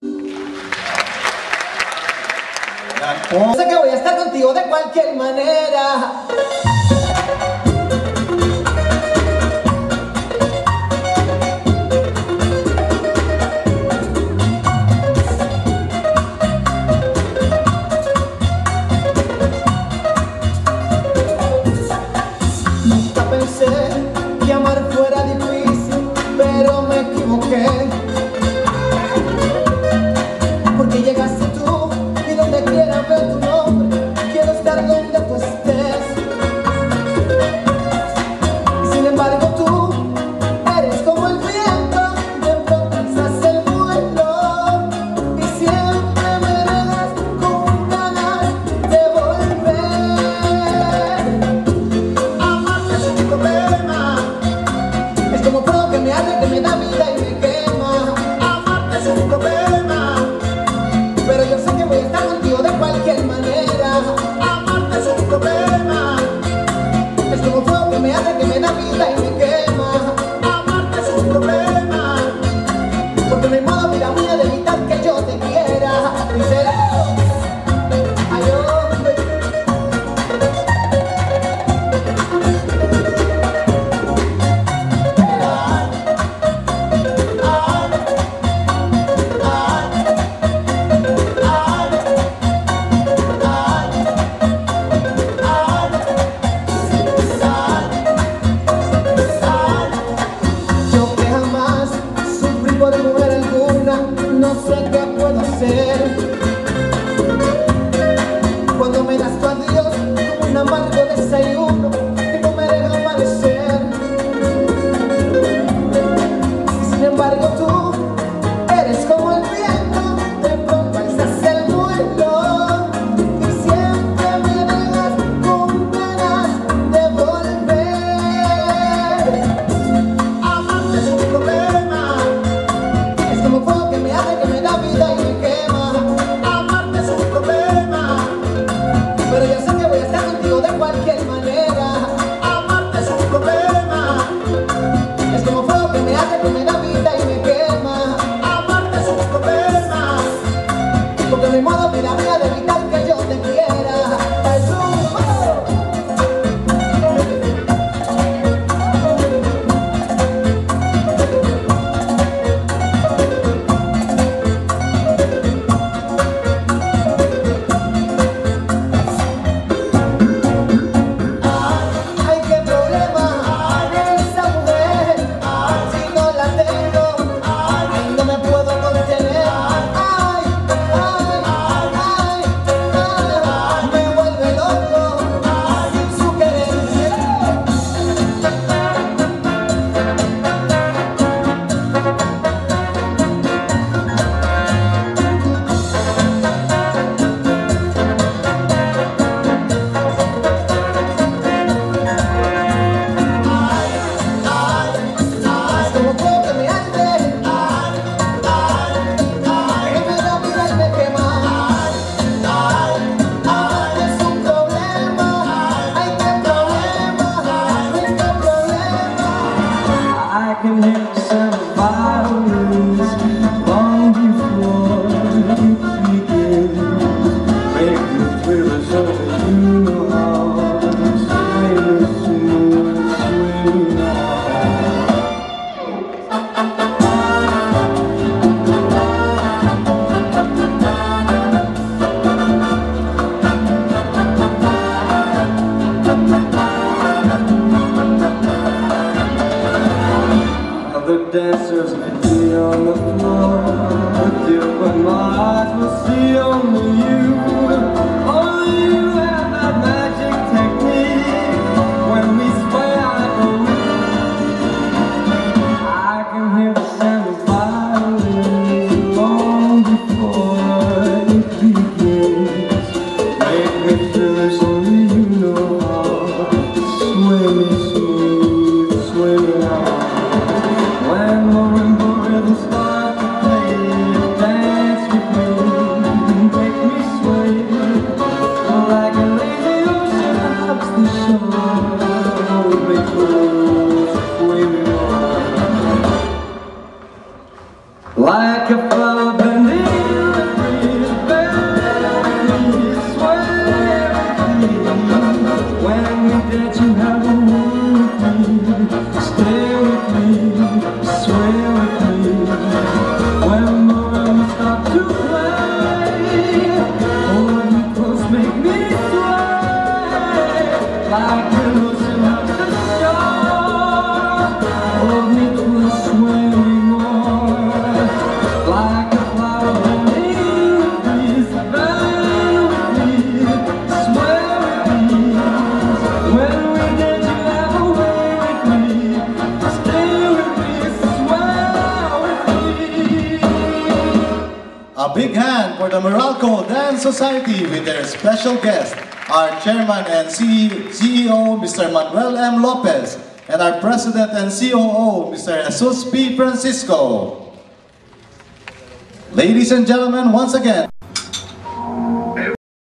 Sé que voy a estar contigo de cualquier manera. be there. A big hand for the Meralco Dance Society with their special guest, our chairman and CEO, Mr. Manuel M. Lopez, and our president and COO, Mr. Jesus P. Francisco. Ladies and gentlemen, once again,